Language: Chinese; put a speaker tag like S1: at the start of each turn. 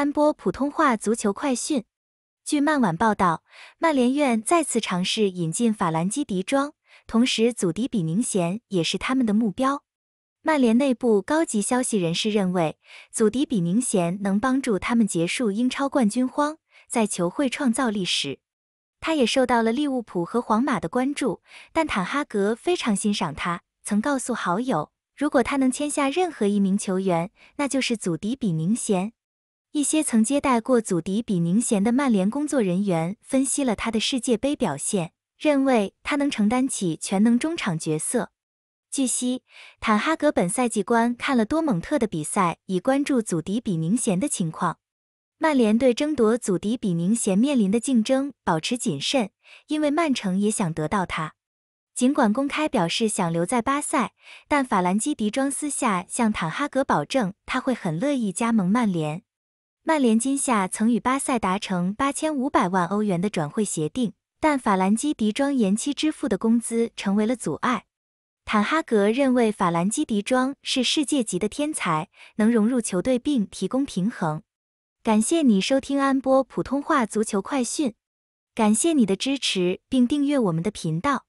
S1: 安波普通话足球快讯。据曼晚报道，曼联院再次尝试引进法兰基迪庄，同时祖迪比宁贤也是他们的目标。曼联内部高级消息人士认为，祖迪比宁贤能帮助他们结束英超冠军荒，在球会创造历史。他也受到了利物浦和皇马的关注，但坦哈格非常欣赏他，曾告诉好友，如果他能签下任何一名球员，那就是祖迪比宁贤。一些曾接待过祖迪比宁贤的曼联工作人员分析了他的世界杯表现，认为他能承担起全能中场角色。据悉，坦哈格本赛季观看了多蒙特的比赛，以关注祖迪比宁贤的情况。曼联对争夺祖迪比宁贤面临的竞争保持谨慎，因为曼城也想得到他。尽管公开表示想留在巴塞，但法兰基迪庄私下向坦哈格保证他会很乐意加盟曼联。曼联今夏曾与巴塞达成八千五百万欧元的转会协定，但法兰基迪庄延期支付的工资成为了阻碍。坦哈格认为法兰基迪庄是世界级的天才，能融入球队并提供平衡。感谢你收听安波普通话足球快讯，感谢你的支持并订阅我们的频道。